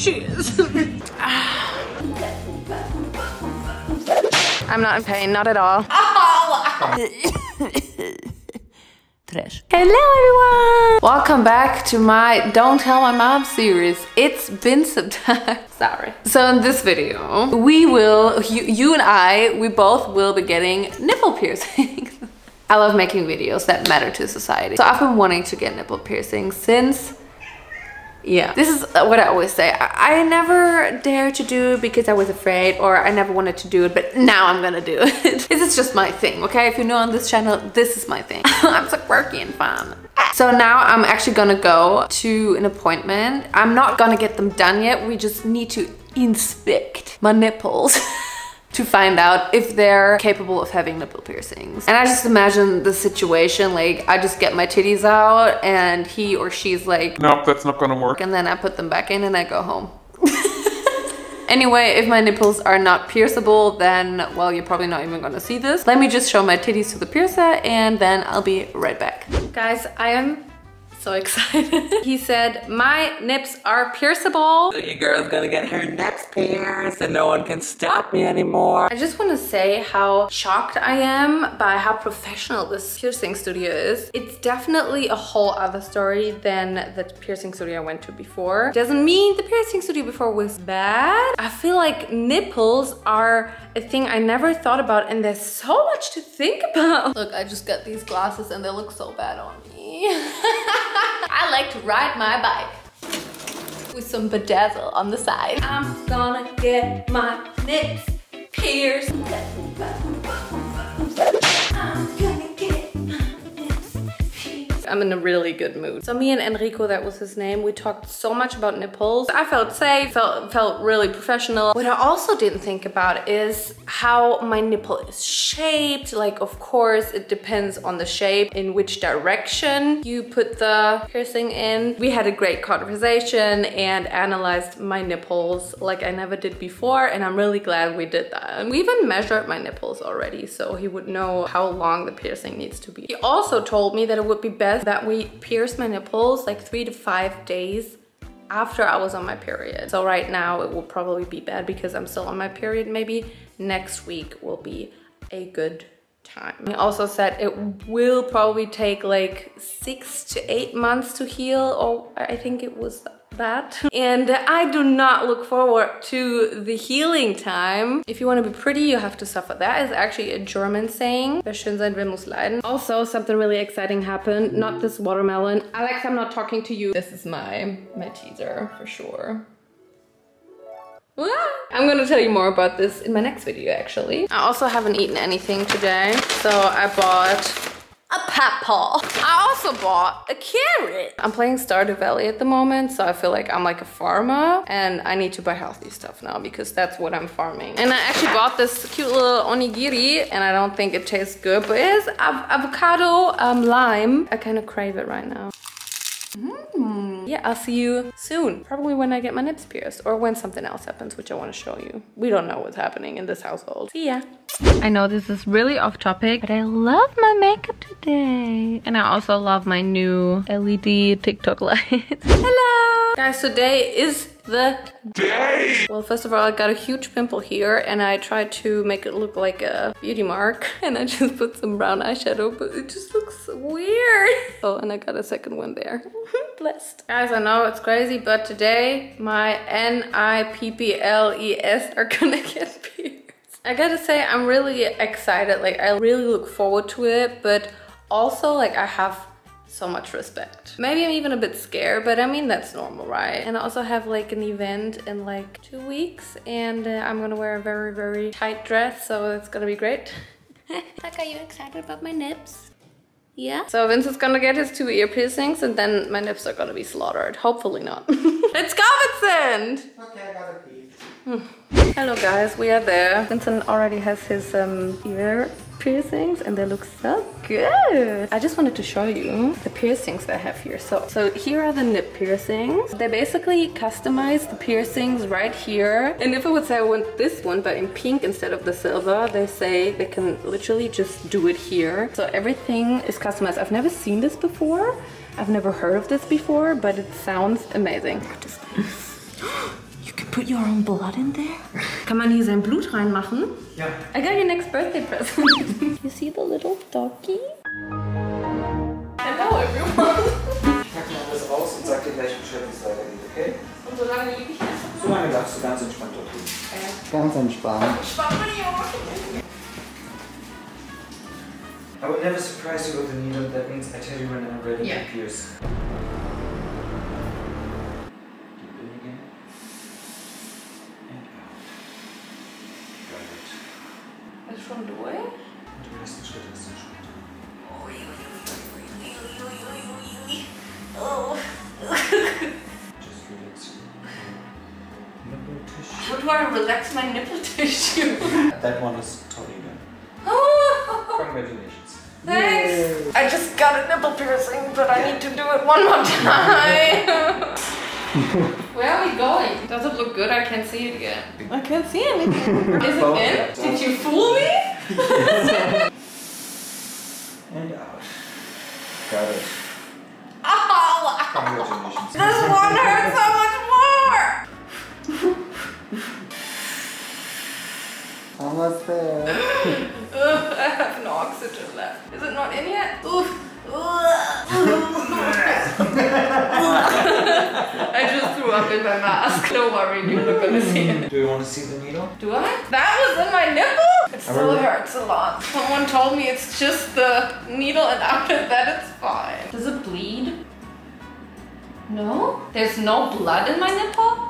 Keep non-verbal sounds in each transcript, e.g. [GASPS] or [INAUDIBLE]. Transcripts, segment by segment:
Cheers. [LAUGHS] I'm not in pain, not at all. [LAUGHS] Trash. Hello everyone! Welcome back to my Don't Tell My Mom series. It's been some time. [LAUGHS] Sorry. So in this video, we will, you, you and I, we both will be getting nipple piercings. I love making videos that matter to society. So I've been wanting to get nipple piercings since yeah. This is uh, what i always say. I, I, never dared to do because i was afraid or i never wanted to do it but now i'm gonna do it. [LAUGHS] This is just my thing okay? If you know on this channel this is my thing. [LAUGHS] I'm so quirky and fun. So now i'm actually gonna go to an appointment. I'm not gonna get them done yet. We just need to inspect my nipples [LAUGHS] to find out if they're capable of having nipple piercings. And I just imagine the situation, like I just get my titties out and he or she's like, nope, that's not gonna work. And then I put them back in and I go home. [LAUGHS] Anyway, if my nipples are not pierceable, then, well, you're probably not even gonna see this. Let me just show my titties to the piercer and then I'll be right back. Guys, I am so excited. [LAUGHS] he said, my nips are pierceable. So your girl's gonna get her nips pierced and no one can stop me anymore. I just wanna say how shocked I am by how professional this piercing studio is. It's definitely a whole other story than the piercing studio I went to before. Doesn't mean the piercing studio before was bad. I feel like nipples are a thing I never thought about and there's so much to think about. Look, I just got these glasses and they look so bad on me. [LAUGHS] I like to ride my bike with some bedazzle on the side. I'm gonna get my nips pierced. I'm in a really good mood. So me and Enrico, that was his name, we talked so much about nipples. I felt safe, felt, felt really professional. What I also didn't think about is how my nipple is shaped. Like, of course, it depends on the shape, in which direction you put the piercing in. We had a great conversation and analyzed my nipples like I never did before, and I'm really glad we did that. And We even measured my nipples already, so he would know how long the piercing needs to be. He also told me that it would be best that we pierced my nipples like three to five days after I was on my period. So right now it will probably be bad because I'm still on my period. Maybe next week will be a good time. He also said it will probably take like six to eight months to heal or I think it was that. And I do not look forward to the healing time. If you want to be pretty, you have to suffer. That is actually a German saying. Schön sein muss leiden. Also, something really exciting happened. Not this watermelon. Alex, I'm not talking to you. This is my, my teaser for sure. I'm gonna tell you more about this in my next video actually. I also haven't eaten anything today, so I bought a apple. I also bought a carrot. I'm playing Stardew Valley at the moment, so I feel like I'm like a farmer and I need to buy healthy stuff now because that's what I'm farming. And I actually bought this cute little onigiri and I don't think it tastes good, but it is av avocado um, lime. I kind of crave it right now. Mm. Yeah, I'll see you soon. Probably when I get my nips pierced or when something else happens, which I want to show you. We don't know what's happening in this household. See ya. I know this is really off topic, but I love my makeup today. And I also love my new LED TikTok [LAUGHS] lights. Hello! Guys, today is the day. Well, first of all, I got a huge pimple here and I tried to make it look like a beauty mark [LAUGHS] and I just put some brown eyeshadow, but it just looks weird. [LAUGHS] Oh, and I got a second one there. Blessed. Guys, I know it's crazy, but today my N-I-P-P-L-E-S are [LAUGHS] gonna get pierced. I gotta say, I'm really excited. Like, I really look forward to it, but also like I have so much respect. Maybe I'm even a bit scared, but I mean, that's normal, right? And I also have like an event in like two weeks and uh, I'm gonna wear a very, very tight dress, so it's gonna be great. [LAUGHS] like, are you excited about my nips? Yeah? So Vincent's gonna get his two ear piercings and then my nips are gonna be slaughtered. Hopefully not. [LAUGHS] Let's go, Vincent! Okay, I gotta pee. Hello guys, we are there. Vincent already has his um, ear piercings and they look so good. I just wanted to show you the piercings I have here. So, so here are the nip piercings. They basically customize the piercings right here. And if I would say I want this one, but in pink instead of the silver, they say they can literally just do it here. So everything is customized. I've never seen this before. I've never heard of this before, but it sounds amazing. [GASPS] You can put your own blood in there? Kann man hier sein Blut reinmachen? Ja. I got your next birthday present. [LAUGHS] you see the little doggy? Hello everyone. Ich pack mal alles raus und sag dir gleich Bescheid, wie es weitergeht, okay? Und so lange liege ich jetzt. So lange darfst du ganz entspannt dort liegen. Ganz entspannt. I would never surprise you with a needle. That means I tell you when I'm ready Yeah. to pierce. Tissue? [LAUGHS] That one is totally done. oh, [LAUGHS] Congratulations. thanks. I just got a nipple piercing, but I need to do it one more [LAUGHS] time. Where are we going? Does it look good? I can't see it yet. I can't see anything. Is it in? Did you fool me? And out. Got it. Oh, Congratulations. this one hurts so Almost there. Ugh, I have no oxygen left. Is it not in yet? Oof. [LAUGHS] I just threw up in my mask. Don't worry, you're not gonna see it. Do you want to see the needle? Do I? That was in my nipple? It still really? hurts a lot. Someone told me it's just the needle and after that it's fine. Does it bleed? No? There's no blood in my nipple?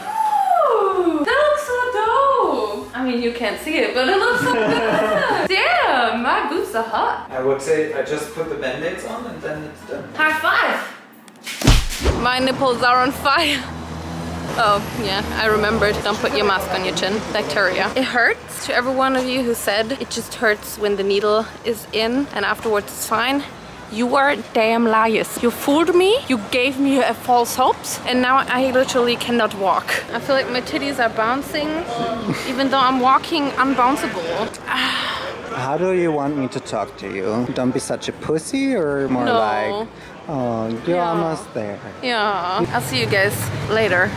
[GASPS] [GASPS] I mean, you can't see it, but it looks so good. [LAUGHS] Damn, my boobs are hot. I would say I just put the band-aids on and then it's done. High five. My nipples are on fire. Oh, yeah, I remembered. Don't put your mask on your chin. Bacteria. It hurts to every one of you who said it just hurts when the needle is in and afterwards it's fine. You are damn liars. You fooled me, you gave me a false hopes, and now I literally cannot walk. I feel like my titties are bouncing, even though I'm walking unbounceable. [SIGHS] How do you want me to talk to you? Don't be such a pussy or more No. like, oh, you're Yeah. almost there. Yeah. I'll see you guys later.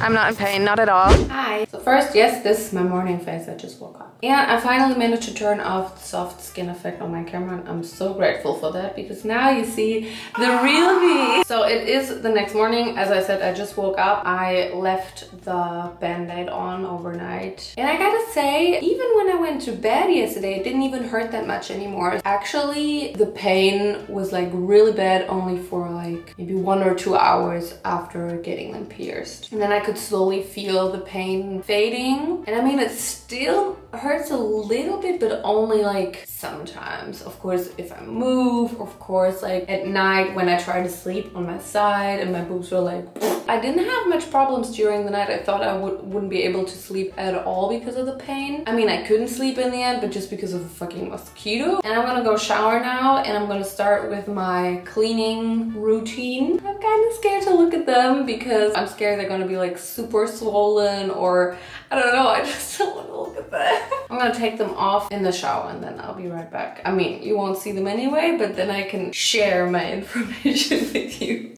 I'm not in pain, not at all. Hi. So first, yes, this is my morning face. I just woke up. And I finally managed to turn off the soft skin effect on my camera and I'm so grateful for that because now you see the real me. So it is the next morning. As I said, I just woke up. I left the band-aid on overnight. And I gotta say, even when I went to bed yesterday, it didn't even hurt that much anymore. Actually, the pain was like really bad only for like maybe one or two hours after getting them pierced. And then I could slowly feel the pain fading. And I mean, it still hurts a little bit, but only like sometimes. Of course, if I move, of course, like at night when I try to sleep on my side and my boobs were like, I didn't have much problems during the night. I thought I would, wouldn't be able to sleep at all because of the pain. I mean, I couldn't sleep in the end, but just because of a fucking mosquito. And I'm gonna go shower now and I'm gonna start with my cleaning routine. I'm kind of scared to look at them because I'm scared they're gonna be like super swollen or I don't know. I just [LAUGHS] don't want to look at that. I'm gonna take them off in the shower and then I'll be right back. I mean, you won't see them anyway, but then I can share my [LAUGHS] information with you.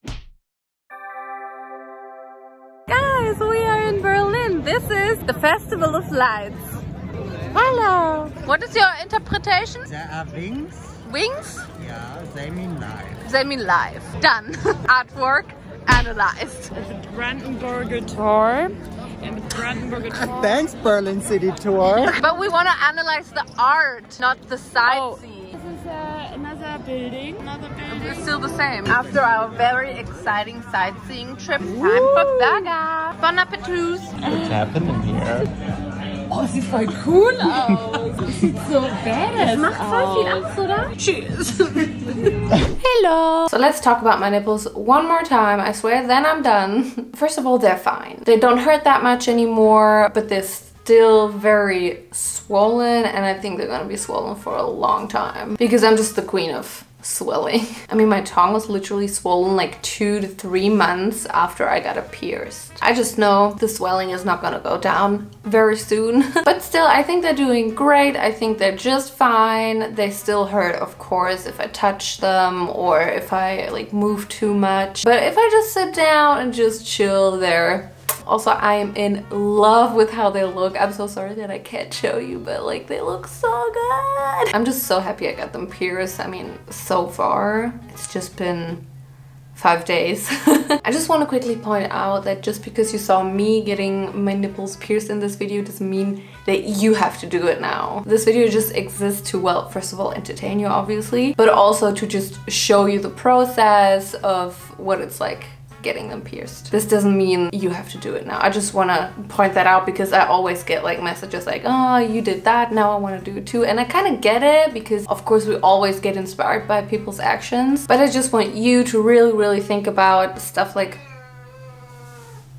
Guys, we are in Berlin. This is the Festival of Lights. Hello. What is your interpretation? There are wings. Wings? Yeah, they mean life. They mean life. Done. [LAUGHS] Artwork analyzed. Brandenburger Tor. And the Brandenburger Tor. Thanks, Berlin City Tour. [LAUGHS] But we want to analyze the art, not the sightseeing. This is uh, another building. Another We're still the same. After our very exciting sightseeing trip, time for Burger. Bon appetit. What's happening here? Oh, sieht voll cool aus. Sieht so badass Macht voll viel Angst, oder? Cheers. Hello. So let's talk about my nipples one more time. I swear, then I'm done. First of all, they're fine. They don't hurt that much anymore, but they're still very swollen, and I think they're gonna be swollen for a long time because I'm just the queen of swelling. [LAUGHS] I mean, my tongue was literally swollen like two to three months after I got it pierced. I just know the swelling is not gonna go down very soon. [LAUGHS] but still, I think they're doing great. I think they're just fine. They still hurt, of course, if I touch them or if I like move too much. But if I just sit down and just chill, they're also, I am in love with how they look. I'm so sorry that I can't show you, but like they look so good. I'm just so happy I got them pierced. I mean, so far, it's just been five days. [LAUGHS] I just want to quickly point out that just because you saw me getting my nipples pierced in this video doesn't mean that you have to do it now. This video just exists to, well, first of all, entertain you, obviously, but also to just show you the process of what it's like getting them pierced. This doesn't mean you have to do it now. I just want to point that out because I always get like messages like, oh, you did that, now I want to do it too. And I kind of get it because of course we always get inspired by people's actions. But I just want you to really, really think about stuff like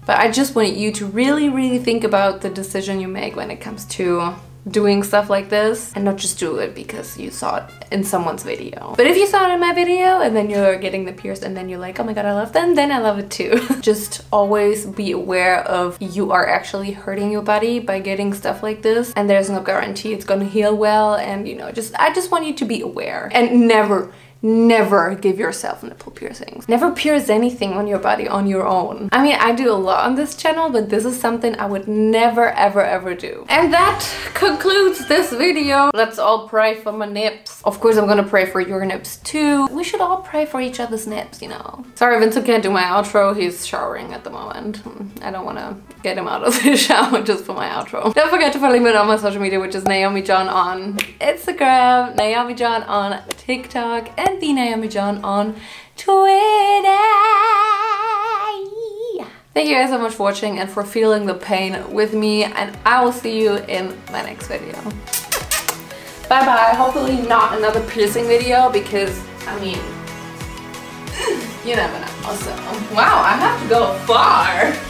but I just want you to really, really think about the decision you make when it comes to doing stuff like this and not just do it because you saw it in someone's video. But if you saw it in my video and then you're getting the pierced and then you're like, oh my god, I love them, then I love it too. [LAUGHS] just always be aware of you are actually hurting your body by getting stuff like this and there's no guarantee it's gonna heal well and you know, just I just want you to be aware and never never give yourself nipple piercings. Never pierce anything on your body on your own. I mean, I do a lot on this channel, but this is something I would never, ever, ever do. And that concludes this video. Let's all pray for my nips. Of course, I'm gonna pray for your nips too. We should all pray for each other's nips, you know. Sorry, Vincent can't do my outro. He's showering at the moment. I don't wanna get him out of [LAUGHS] the shower just for my outro. Don't forget to follow me on my social media, which is Naomi Jon on Instagram, Naomi Jon on TikTok, and the Naomi Jon on Twitter. Thank you guys so much for watching and for feeling the pain with me and I will see you in my next video. Bye bye. Hopefully not another piercing video because, I mean, [LAUGHS] you never know. Also, wow, I have to go far. [LAUGHS]